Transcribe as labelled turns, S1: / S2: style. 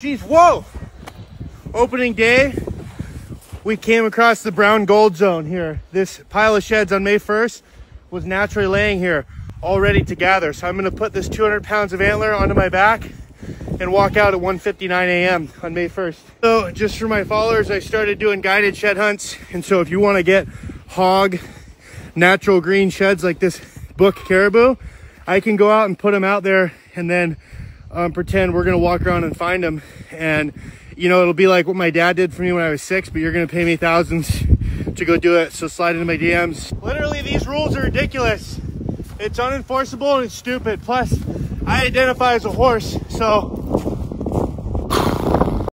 S1: Geez, whoa! Opening day, we came across the brown gold zone here. This pile of sheds on May 1st was naturally laying here, all ready to gather. So I'm gonna put this 200 pounds of antler onto my back and walk out at 1.59 a.m. on May 1st. So just for my followers, I started doing guided shed hunts. And so if you wanna get hog, natural green sheds like this book caribou, I can go out and put them out there and then um, pretend we're gonna walk around and find them. And you know, it'll be like what my dad did for me when I was six, but you're gonna pay me thousands to go do it. So slide into my DMs. Literally, these rules are ridiculous. It's unenforceable and it's stupid. Plus, I identify as a horse, so